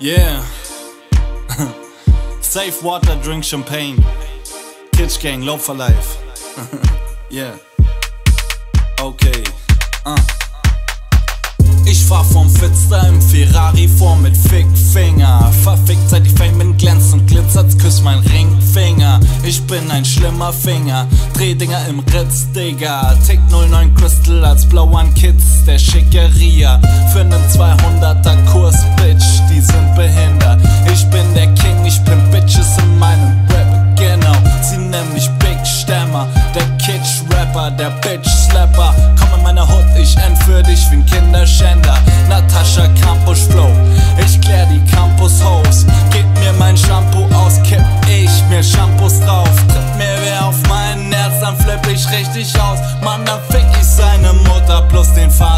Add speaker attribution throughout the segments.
Speaker 1: Yeah. Safe water, drink champagne. Kitsch Gang, Love for life. yeah. Okay. Uh. Ich fahr vom Fitster im Ferrari vor mit Fickfinger. Verfickt seit ich ein schlimmer Finger, Drehdinger im Ritz, Digga. Tick 09 Crystal als Blau an Kids der Schickeria. Für nen 200er Kurs, Bitch, die sind behindert. Ich bin der King, ich bin Bitches in meinem Rap, genau. Sie nennen mich Big Stemmer, der Kitsch-Rapper, der Bitch-Slapper. Komm in meine Hut, ich entführ dich wie ein Kinderschänder. Natascha Campus Flow, ich richtig aus. Mann, dann fick ich seine Mutter plus den Vater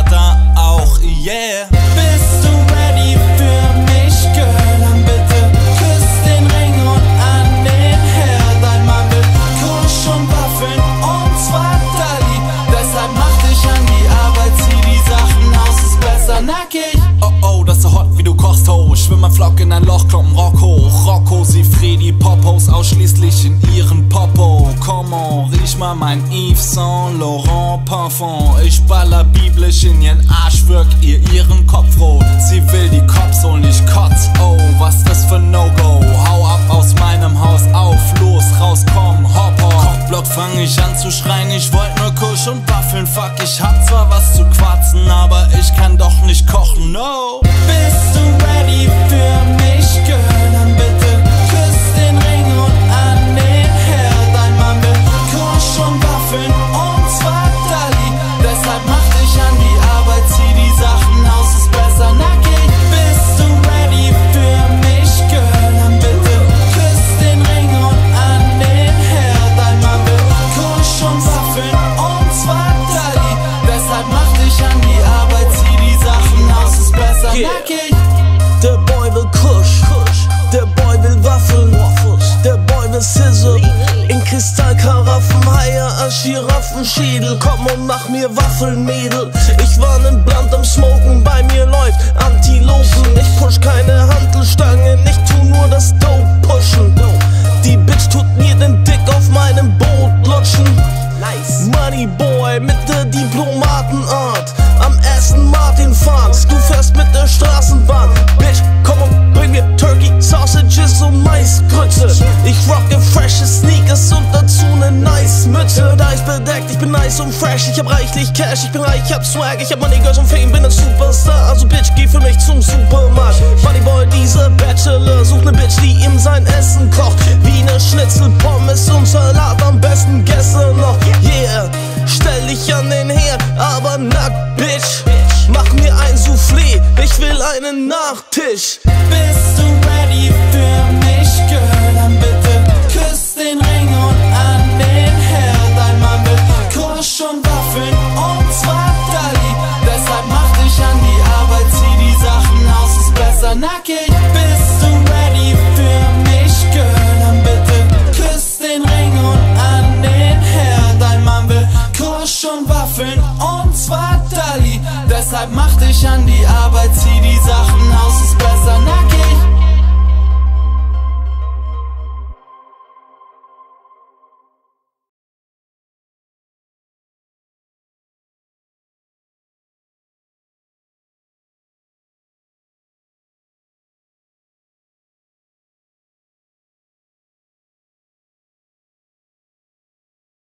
Speaker 1: das so hot, wie du kochst, ho. Schwimm mein Flock in ein Loch, komm, Rock hoch. Rocco, sie Freddy, Popos, ausschließlich in ihren Popo. Komm on, riech mal mein Yves Saint Laurent Parfum. Ich baller biblisch in ihren Arsch, wirk ihr ihren Kopf rot. Sie will die Cops holen, ich kotz, und Waffeln, fuck, ich hab zwar was zu quatschen, aber ich kann doch nicht kochen, no.
Speaker 2: Bist du ready für mich,
Speaker 3: In Kristallkaraffen, Haie Giraffenschädel. Komm und mach mir Waffeln, Mädel. Ich war nen Blunt am Smoken, bei mir läuft nice und fresh. Ich hab reichlich Cash, ich bin reich, ich hab Swag. Ich hab Money, Girls und Fame, bin ein Superstar. Also Bitch, geh für mich zum Supermarkt. Money Boy, dieser Bachelor, sucht ne Bitch, die ihm sein Essen kocht. Wie ne Schnitzel, Pommes und Salat, am besten gestern noch. Yeah, stell dich an den Herd, aber nackt, Bitch. Mach mir ein Soufflé, ich will einen Nachtisch.
Speaker 2: Bist du ready für mich, bist du ready für mich, Girl, bitte küss den Ring und an den Herd. Dein Mann will Kusch und Waffeln und zwar Dalli. Deshalb mach dich an die Arbeit, zieh die Sachen aus, ist besser nackig.